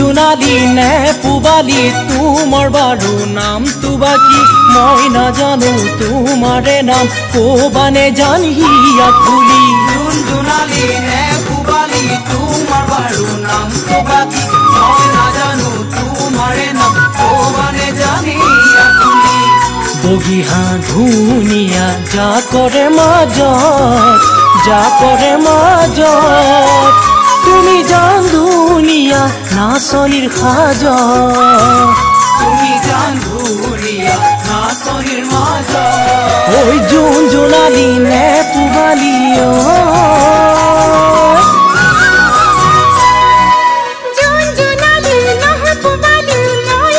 জোনালী নে পুবালি তোমাৰ বাৰু নামটো বাকী মই নাজানো তোমাৰে নাম। কবানে জানিয়া খুলি জোন জোনালী নে পুবালি তোমাৰ বাৰু নামটো বাকী মই নাজানো তোমাৰে নাম। কবানে জানি আপুনি বগিহা ধুনীয়া যা কৰে মাজত যা কৰে মাজত। না শনির খাজ। তুমি জান ওই জুন জোনালি নে জোনালি নহ পুবালি নয়